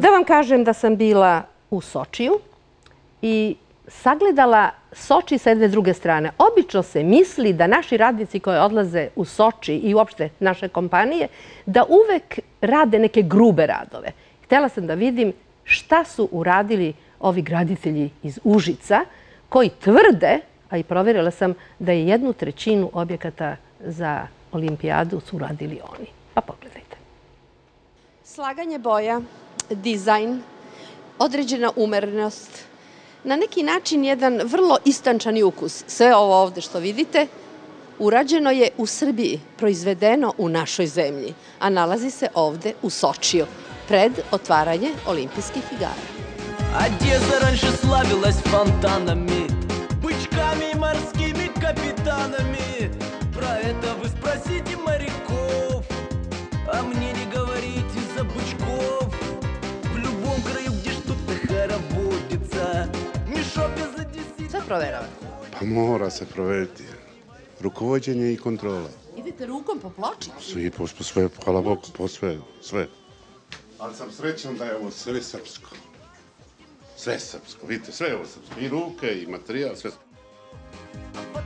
Da vam kažem da sam bila u Sočiju i sagledala Soči sa jedne druge strane. Obično se misli da naši radnici koji odlaze u Soči i uopšte naše kompanije, da uvek rade neke grube radove. Htela sam da vidim šta su uradili ovi graditelji iz Užica, koji tvrde, a i provjerila sam, da je jednu trećinu objekata za olimpijadu su uradili oni. Pa pogledajte. Slaganje boja, dizajn, određena umernost, na neki način jedan vrlo istančani ukus. Sve ovo ovde što vidite, urađeno je u Srbiji, proizvedeno u našoj zemlji, a nalazi se ovde u Sočiju, pred otvaranje olimpijskih igara. Одесса раньше славилась фонтанами, бычками и морскими капитанами. Про это вы спросите моряков, Sve proveravate? Pa mora se proveriti. Rukovodđenje i kontrola. Idete rukom po ploči? Svi, po, po sve, hvala Bogu, po sve, sve. Ali sam srećan da je ovo sve srpsko. Sve srpsko, vidite, sve je ovo srpsko. I ruke, i materijal, sve srpsko.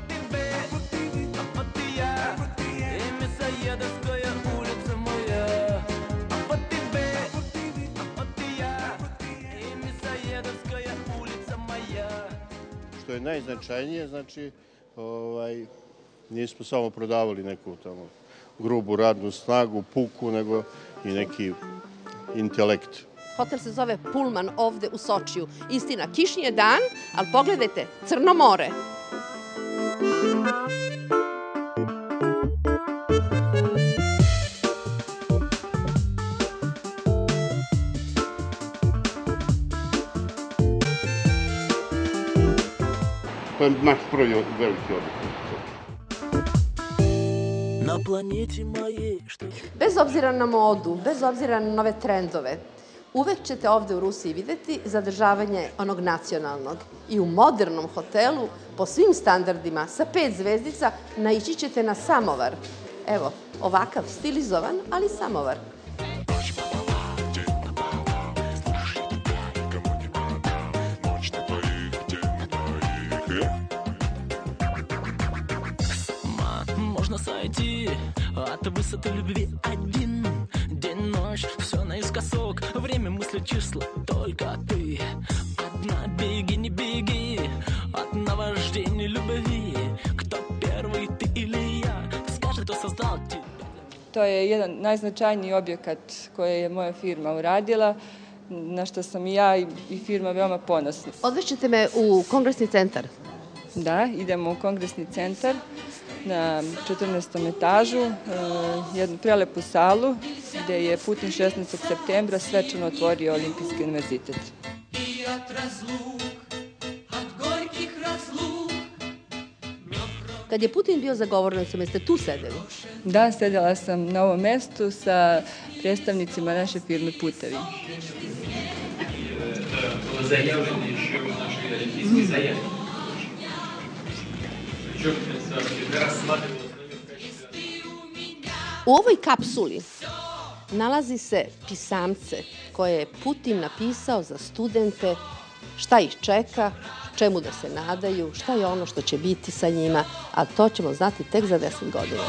Što je najznačajnije, znači, ovaj, nismo samo prodavali neku tamo grubu radnu snagu, puku, nego i neki intelekt. Hotel se zove Pullman ovde u Sočiju. Istina, kišnji je dan, ali pogledajte, Crno more. To je naš prvi veliki odličnik. Na planeti moje što... Bez obzira na modu, bez obzira na nove trendove, uvek ćete ovde u Rusiji videti zadržavanje onog nacionalnog. I u modernom hotelu, po svim standardima, sa pet zvezdica, naići ćete na samovar. Evo, ovakav stilizovan, ali samovar. Сойти От высоты любви один. День, ночь, все наискосок. Время, мысли, числа, только ты. Одна, беги, не беги. От наваждения любви. Кто первый, ты или я? Скажи, кто создал тебя. To je jedan najznačajniji objekat koje je moja firma uradila, na što sam i ja i firma veoma ponosni. Odvećete me u kongresni centar? Da, idemo u kongresni centar na 14. etažu e, jednu prelepu salu gde je Putin 16. septembra svečano otvorio Olimpijski univerzitet. Kad je Putin bio zagovornicom, jeste tu sedeli? Da, sedela sam na ovom mestu sa predstavnicima naše firme Putevi. Zajavljeni još u našoj olimpijski zajavljeni. U ovoj kapsuli nalazi se pisamce koje je Putin napisao za studente šta ih čeka, čemu da se nadaju, šta je ono što će biti sa njima, a to ćemo znati tek za deset godina.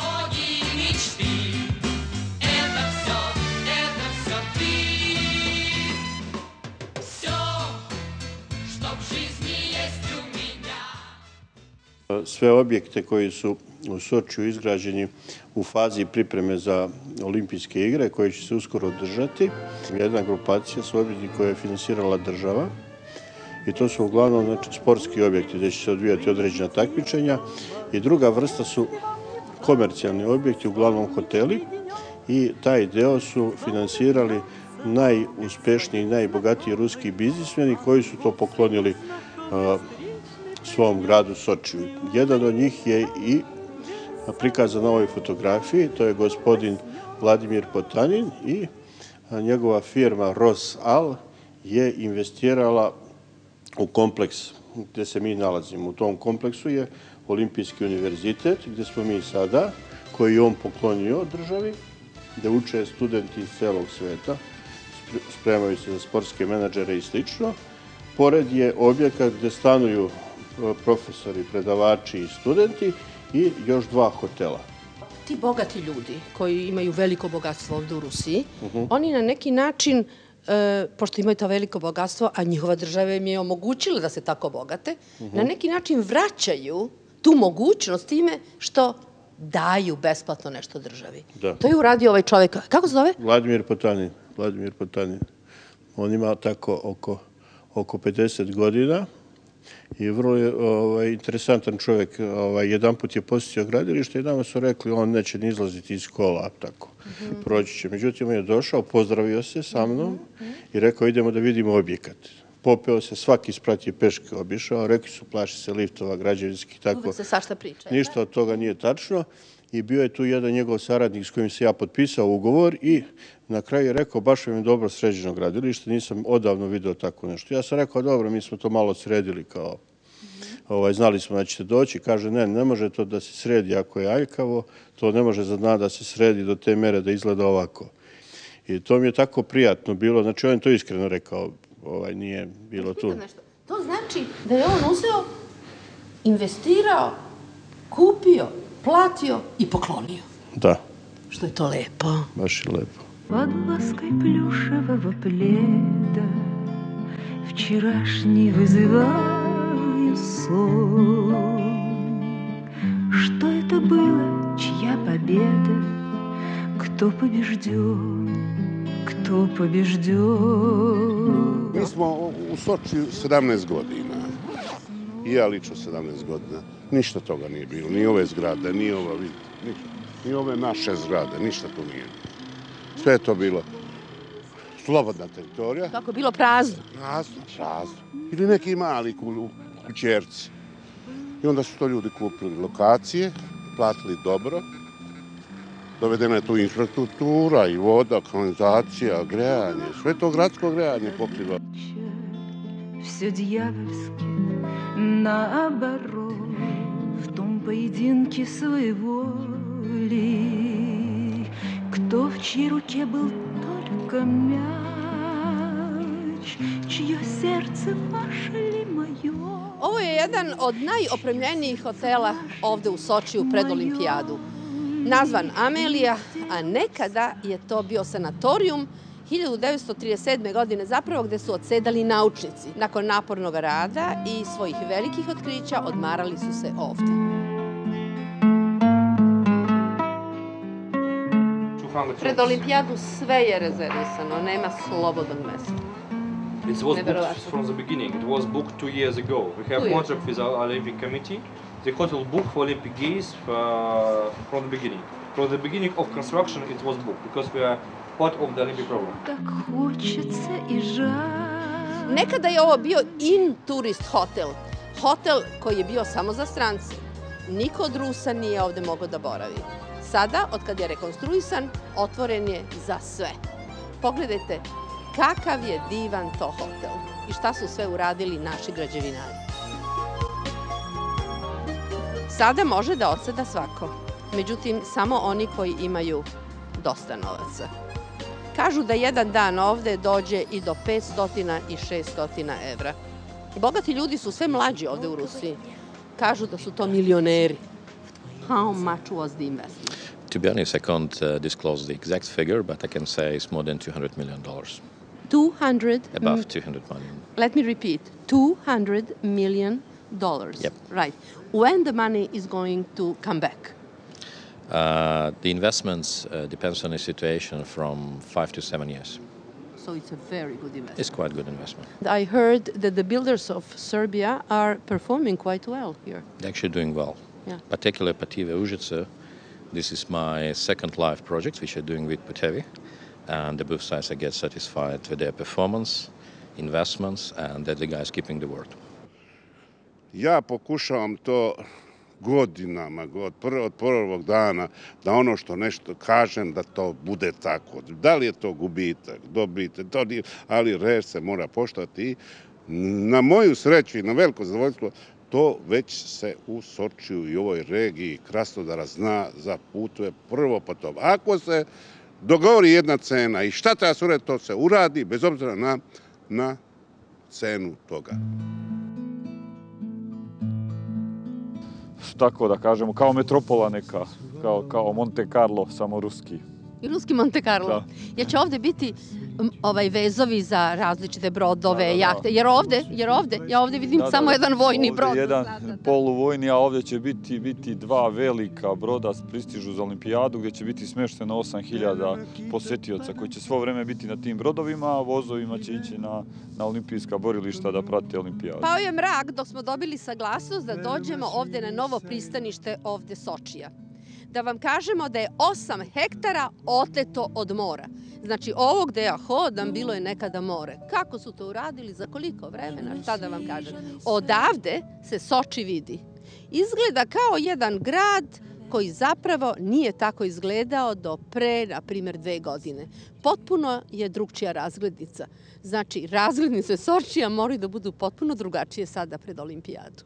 Sve objekte koji su u Sočiju izgrađeni u fazi pripreme za olimpijske igre koje će se uskoro održati. Jedna grupacija su objekti koje je finansirala država i to su uglavnom znači, sportski objekti gdje će se odvijati određena takmičenja i druga vrsta su komercijalni objekti, uglavnom hoteli i taj deo su finansirali najuspešniji i najbogatiji ruski biznismeni koji su to poklonili svom gradu Sočiju. Jedan od njih je i prikazan na ovoj fotografiji, to je gospodin Vladimir Potanin i njegova firma Rosal je investirala u kompleks gdje se mi nalazimo. U tom kompleksu je Olimpijski univerzitet, gdje smo mi sada, koji je on poklonio državi, gdje uče studenti iz celog sveta, spremaju se za sportske menadžere i slično. Pored je objekat gdje stanuju profesori, predavači i studenti i još dva hotela. Ti bogati ljudi koji imaju veliko bogatstvo ovde u Rusiji, oni na neki način, e, pošto imaju to veliko bogatstvo, a njihova država im je omogućila da se tako bogate, na neki način vraćaju tu mogućnost time što daju besplatno nešto državi. Da. To je uradio ovaj čovjek. Kako se zove? Vladimir Potanin. Vladimir Potanin. On ima tako oko, oko 50 godina i vrlo je ovaj, interesantan čovjek. Ovaj, jedan put je posjetio gradilište i nama su rekli on neće ni izlaziti iz kola, tako. Proći će. Međutim, on je došao, pozdravio se sa mnom i rekao idemo da vidimo objekat. Popeo se, svaki sprat je peške obišao, rekli su plaši se liftova građevinskih, tako. Uvek se sašta priča. Ništa od toga nije tačno. I bio je tu jedan njegov saradnik s kojim se ja potpisao ugovor i na kraju je rekao, baš vam je dobro sređeno gradilište, nisam odavno video tako nešto. Ja sam rekao, dobro, mi smo to malo sredili kao, ovaj, znali smo da ćete doći. Kaže, ne, ne može to da se sredi ako je aljkavo, to ne može za dna da se sredi do te mere da izgleda ovako. I to mi je tako prijatno bilo, znači on je to iskreno rekao, ovaj, nije bilo tu. Znači, nešto. To znači da je on uzeo, investirao, kupio, platio i poklonio. Da, Što je to lepo. baš je lepo. Под лаской плюшевого пледа Вчерашний вызываю сон Что это было, чья победа Кто побежден, кто побежден Mi smo u Sočiju 17 godina. I ja lično 17 godina. Ništa toga nije bilo. Ni ove zgrade, ni ova, vidite, ništa. Ni ove naše zgrade, ništa tu nije. Sve je to bilo slobodna teritorija. Kako je bilo prazno. Prazno, prazno. Ili neki mali ku- kućerci. I onda su to ljudi kupili lokacije, platili dobro. Dovedena je tu infrastruktura i voda, kanalizacija, grejanje. Sve to gradsko grejanje pokriva Все дьявольски наоборот В том поединке своеволий Кто в чьей руке был только мяч Чье сердце ваше ли мое Ovo je jedan od najopremljenijih hotela ovde u Sočiju pred olimpijadu. Nazvan Amelija, a nekada je to bio sanatorijum 1937. godine zapravo gde su odsedali naučnici. Nakon napornog rada i svojih velikih otkrića odmarali su se ovde. Pred olimpijadu sve je rezervisano, nema slobodnog mesta. It was booked from the beginning. It was booked two years ago. We have Two years. contract with our Olympic Committee. The hotel booked for Olympic Games uh, from the beginning From the beginning of construction, it was booked because we are part of the Olympic program. Так хочется и жаль Nekada je ovo bio in turist hotel. Hotel koji je bio samo za strance. Niko od Rusa nije ovde mogao da boravi. Sada, od kad je rekonstruisan, otvoren je za sve. Pogledajte kakav je divan to hotel i šta su sve uradili naši građevinari. Sada može da odseda svako. Međutim, samo oni koji imaju dosta novaca. Kažu da jedan dan ovde dođe i do 500 i 600 evra. Bogati ljudi su sve mlađi ovde u Rusiji. Kažu da su to milioneri. How much was the investment? To be honest, I can't uh, disclose the exact figure, but I can say it's more than 200 million dollars, 200, above 200 million. let me repeat, 200 million dollars. Yep. Right. When the money is going to come back? Uh, the investments uh, depends on the situation from five to seven years. So it's a very good investment. It's quite good investment. I heard that the builders of Serbia are performing quite well here. They're actually doing well. Yeah. Particularly Pative Užice. This is my second live project, which I'm doing with Patevi. And the both sides are get satisfied with their performance, investments, and that the guys keeping the word. Ja pokušavam to godinama, god, prvo, od prvog dana, da ono što nešto kažem, da to bude tako. Da li je to gubitak, dobite, to nije, ali reč se mora poštati. na moju sreću i na veliko zadovoljstvo, to već se u Sočiju i ovoj regiji Krasnodara zna za putuje prvo po tom. Ako se dogovori jedna cena i šta treba se uraditi, to se uradi, bez obzira na, na cenu toga. Tako da kažemo, kao metropola neka, kao, kao Monte Carlo, samo ruski. Ruski Monte Carlo. Da. Ja će ovde biti ovaj vezovi za različite brodove, Da, da, da. jahte. Jer ovde, jer ovde, ja ovde vidim samo jedan vojni Ovdje brod. jedan poluvojni, a ovdje će biti, biti dva velika broda s pristižu za olimpijadu, gdje će biti smešteno 8000 posetioca koji će svo vreme biti na tim brodovima, a vozovima će ići na, na olimpijska borilišta da prate olimpijadu. Pao je mrak dok smo dobili saglasnost da dođemo ovde na novo pristanište ovde Sočija. Da vam kažemo da je 8 hektara oteto od mora. Znači, ovo gde ja hodam bilo je nekada more. Kako su to uradili, za koliko vremena, šta da vam kažem. Odavde se Soči vidi. Izgleda kao jedan grad koji zapravo nije tako izgledao do pre, na primjer, dve godine. Potpuno je drugčija razglednica. Znači, razglednice Sočija moraju da budu potpuno drugačije sada pred olimpijadu.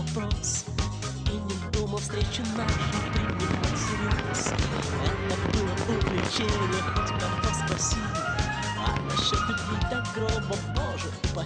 Вопрос. И не думал встречу нашу принимать всерьез Это было увлечение, хоть кого спроси. А насчет любви до гроба, боже упаси